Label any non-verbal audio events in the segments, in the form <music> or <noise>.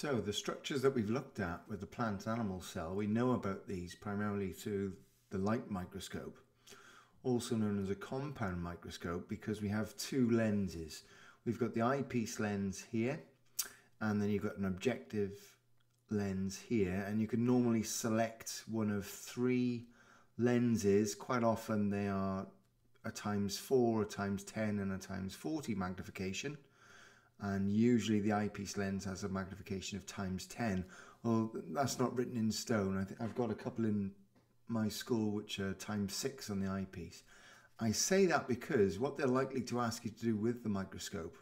So the structures that we've looked at with the plant animal cell, we know about these primarily through the light microscope, also known as a compound microscope because we have two lenses. We've got the eyepiece lens here and then you've got an objective lens here and you can normally select one of three lenses. Quite often they are a times 4, a times 10 and a times 40 magnification and usually the eyepiece lens has a magnification of times 10 well that's not written in stone. I think I've got a couple in my school which are times 6 on the eyepiece. I say that because what they're likely to ask you to do with the microscope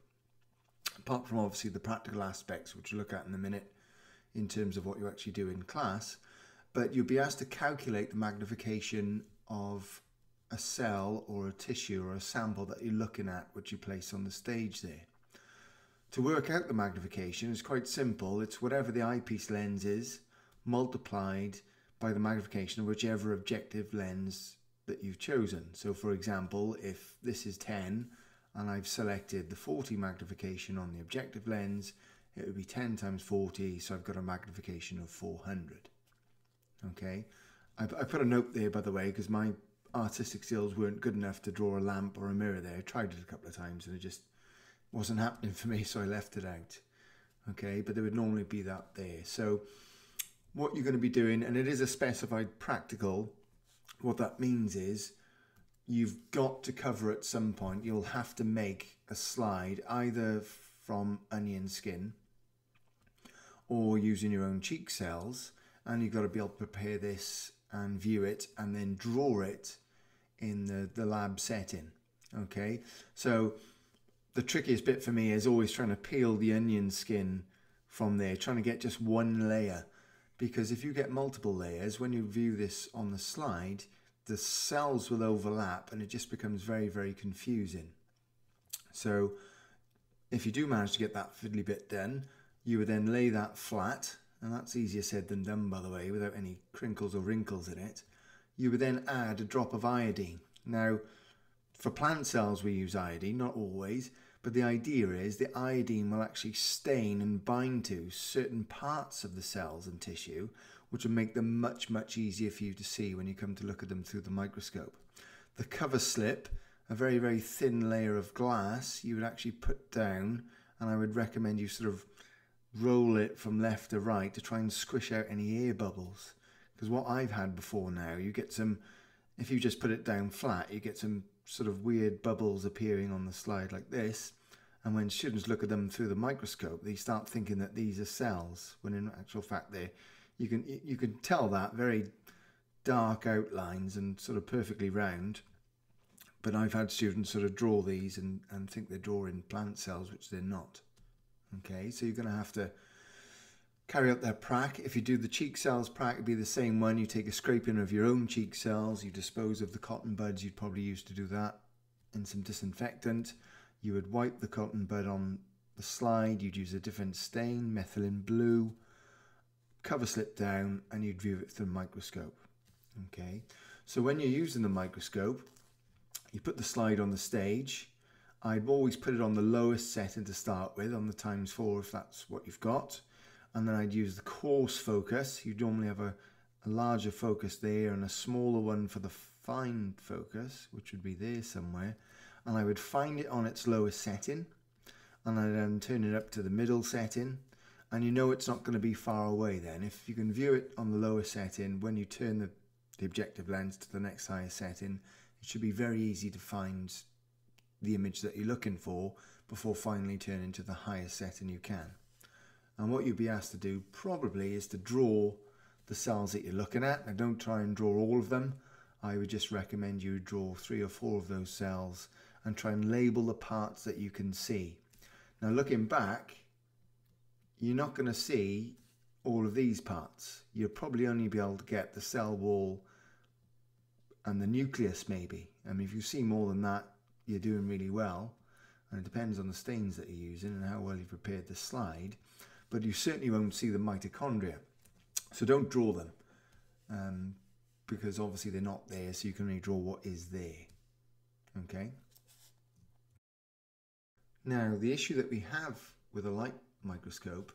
apart from obviously the practical aspects which we'll look at in a minute in terms of what you actually do in class but you'll be asked to calculate the magnification of a cell or a tissue or a sample that you're looking at which you place on the stage there to work out the magnification is quite simple. It's whatever the eyepiece lens is multiplied by the magnification of whichever objective lens that you've chosen. So for example, if this is 10 and I've selected the 40 magnification on the objective lens, it would be 10 times 40, so I've got a magnification of 400. Okay, I, I put a note there by the way because my artistic skills weren't good enough to draw a lamp or a mirror there. I tried it a couple of times and it just wasn't happening for me, <laughs> so I left it out. Okay, but there would normally be that there. So what you're going to be doing, and it is a specified practical, what that means is you've got to cover at some point, you'll have to make a slide either from onion skin or using your own cheek cells and you've got to be able to prepare this and view it and then draw it in the, the lab setting. Okay, so the trickiest bit for me is always trying to peel the onion skin from there, trying to get just one layer. Because if you get multiple layers, when you view this on the slide, the cells will overlap and it just becomes very, very confusing. So if you do manage to get that fiddly bit done, you would then lay that flat, and that's easier said than done, by the way, without any crinkles or wrinkles in it. You would then add a drop of iodine. Now, for plant cells, we use iodine, not always, but the idea is the iodine will actually stain and bind to certain parts of the cells and tissue, which will make them much, much easier for you to see when you come to look at them through the microscope. The cover slip, a very, very thin layer of glass, you would actually put down, and I would recommend you sort of roll it from left to right to try and squish out any air bubbles. Because what I've had before now, you get some, if you just put it down flat, you get some sort of weird bubbles appearing on the slide like this. And when students look at them through the microscope, they start thinking that these are cells, when in actual fact they you can you can tell that very dark outlines and sort of perfectly round. But I've had students sort of draw these and, and think they're drawing plant cells, which they're not. Okay, so you're going to have to carry out their prac. If you do the cheek cells prac, it'd be the same one. You take a scraping of your own cheek cells, you dispose of the cotton buds you'd probably use to do that in some disinfectant. You would wipe the cotton bud on the slide, you'd use a different stain, methylene blue, cover slip down, and you'd view it through a microscope. Okay, so when you're using the microscope, you put the slide on the stage. I'd always put it on the lowest setting to start with, on the times four if that's what you've got. And then I'd use the coarse focus. You normally have a, a larger focus there and a smaller one for the fine focus, which would be there somewhere and I would find it on its lowest setting and I then turn it up to the middle setting and you know it's not going to be far away then. If you can view it on the lower setting, when you turn the, the objective lens to the next higher setting, it should be very easy to find the image that you're looking for before finally turning to the highest setting you can. And what you'll be asked to do probably is to draw the cells that you're looking at. Now don't try and draw all of them. I would just recommend you draw three or four of those cells and try and label the parts that you can see. Now looking back, you're not going to see all of these parts. You'll probably only be able to get the cell wall and the nucleus maybe. I mean, if you see more than that, you're doing really well. And it depends on the stains that you're using and how well you've prepared the slide. But you certainly won't see the mitochondria. So don't draw them um, because obviously they're not there. So you can only draw what is there. Okay. Now, the issue that we have with a light microscope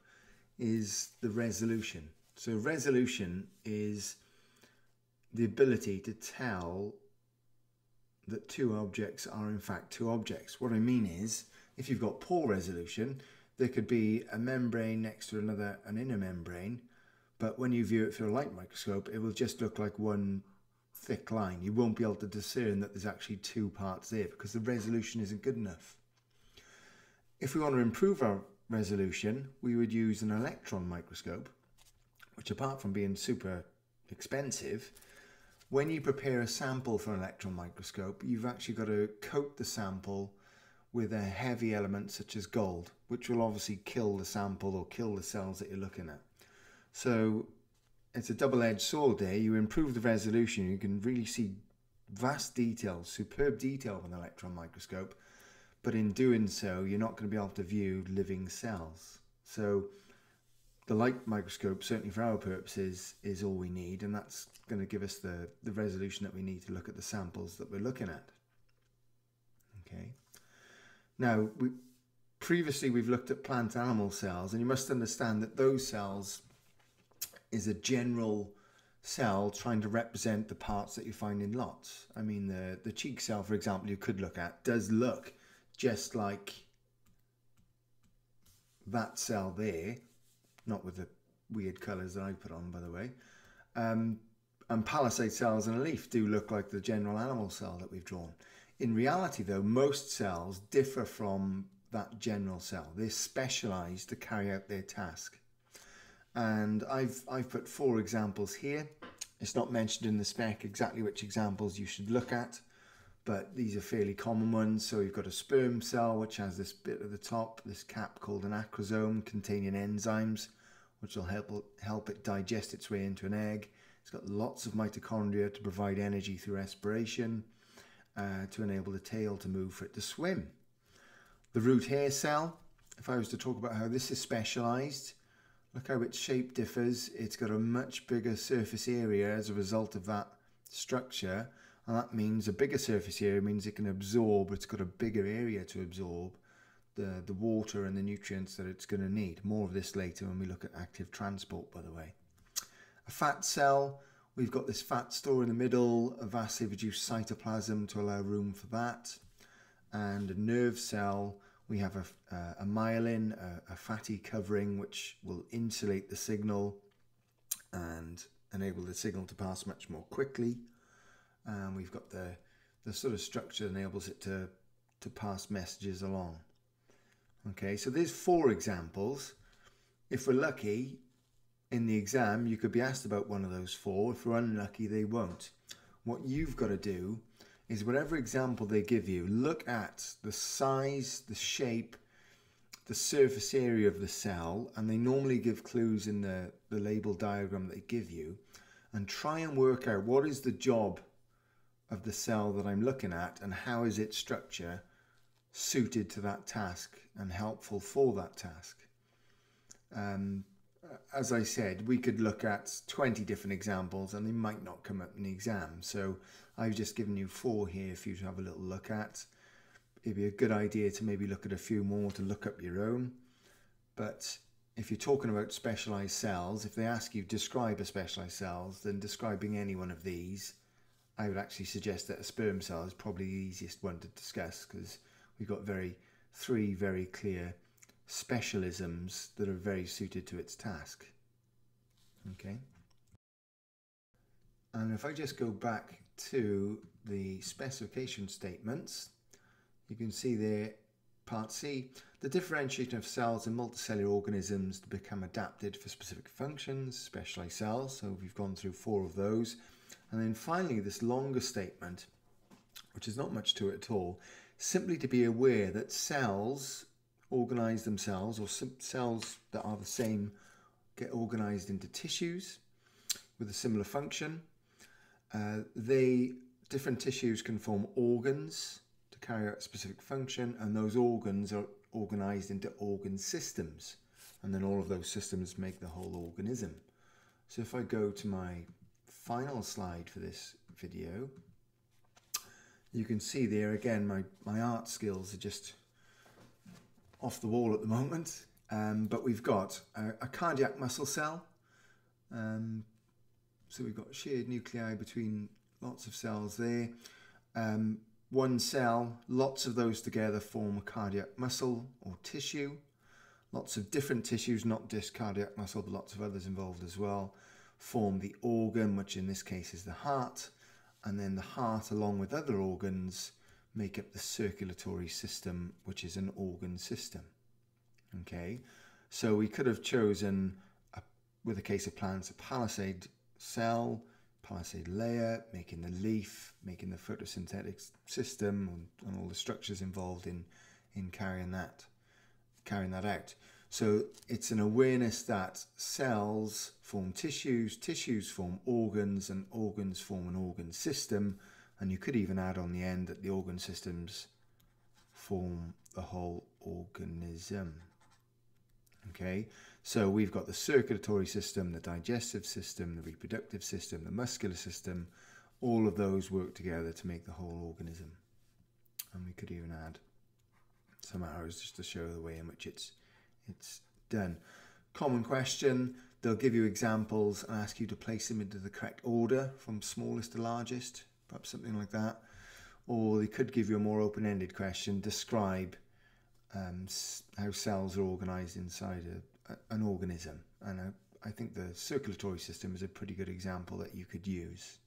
is the resolution. So resolution is the ability to tell that two objects are in fact two objects. What I mean is, if you've got poor resolution, there could be a membrane next to another, an inner membrane, but when you view it through a light microscope, it will just look like one thick line. You won't be able to discern that there's actually two parts there because the resolution isn't good enough. If we want to improve our resolution, we would use an electron microscope, which apart from being super expensive, when you prepare a sample for an electron microscope, you've actually got to coat the sample with a heavy element such as gold, which will obviously kill the sample or kill the cells that you're looking at. So it's a double-edged sword there. You improve the resolution, you can really see vast details, superb detail with an electron microscope, but in doing so, you're not going to be able to view living cells. So the light microscope, certainly for our purposes, is all we need, and that's going to give us the, the resolution that we need to look at the samples that we're looking at. Okay. Now, we, previously we've looked at plant animal cells, and you must understand that those cells is a general cell trying to represent the parts that you find in lots. I mean, the, the cheek cell, for example, you could look at, does look just like that cell there, not with the weird colours that I put on, by the way. Um, and palisade cells in a leaf do look like the general animal cell that we've drawn. In reality, though, most cells differ from that general cell. They're specialised to carry out their task. And I've, I've put four examples here. It's not mentioned in the spec exactly which examples you should look at, but these are fairly common ones. So you've got a sperm cell, which has this bit at the top, this cap called an acrosome containing enzymes, which will help, help it digest its way into an egg. It's got lots of mitochondria to provide energy through respiration uh, to enable the tail to move for it to swim. The root hair cell, if I was to talk about how this is specialized, look how its shape differs. It's got a much bigger surface area as a result of that structure. And that means a bigger surface area means it can absorb, it's got a bigger area to absorb the, the water and the nutrients that it's going to need. More of this later when we look at active transport, by the way. A fat cell, we've got this fat store in the middle, a vastly reduced cytoplasm to allow room for that. And a nerve cell, we have a, uh, a myelin, a, a, fatty covering, which will insulate the signal and enable the signal to pass much more quickly. And we've got the, the sort of structure that enables it to, to pass messages along. Okay, so there's four examples. If we're lucky, in the exam, you could be asked about one of those four. If we're unlucky, they won't. What you've got to do is whatever example they give you, look at the size, the shape, the surface area of the cell, and they normally give clues in the, the label diagram they give you, and try and work out what is the job of the cell that I'm looking at and how is its structure suited to that task and helpful for that task. Um, as I said, we could look at 20 different examples and they might not come up in the exam. So I've just given you four here for you to have a little look at. It'd be a good idea to maybe look at a few more to look up your own. But if you're talking about specialized cells, if they ask you to describe a specialized cells, then describing any one of these, I would actually suggest that a sperm cell is probably the easiest one to discuss because we've got very three very clear specialisms that are very suited to its task. Okay. And if I just go back to the specification statements, you can see there, part C, the differentiation of cells in multicellular organisms to become adapted for specific functions, specialized cells. So we've gone through four of those. And then finally, this longer statement, which is not much to it at all, simply to be aware that cells organize themselves, or cells that are the same get organized into tissues with a similar function. Uh, they different tissues can form organs to carry out a specific function, and those organs are organized into organ systems, and then all of those systems make the whole organism. So if I go to my final slide for this video, you can see there again my, my art skills are just off the wall at the moment. Um, but we've got a, a cardiac muscle cell. Um, so we've got shared nuclei between lots of cells there. Um, one cell, lots of those together form a cardiac muscle or tissue. Lots of different tissues, not just cardiac muscle, but lots of others involved as well, form the organ, which in this case is the heart. And then the heart, along with other organs, make up the circulatory system, which is an organ system. Okay, so we could have chosen, a, with a case of plants, a palisade cell, palisade layer, making the leaf, making the photosynthetic system, and, and all the structures involved in in carrying that carrying that out. So it's an awareness that cells form tissues, tissues form organs, and organs form an organ system. And you could even add on the end that the organ systems form the whole organism. Okay, so we've got the circulatory system, the digestive system, the reproductive system, the muscular system. All of those work together to make the whole organism. And we could even add some arrows just to show the way in which it's it's done. Common question. They'll give you examples and ask you to place them into the correct order from smallest to largest, perhaps something like that. Or they could give you a more open-ended question. Describe um, how cells are organized inside a, a, an organism. And I, I think the circulatory system is a pretty good example that you could use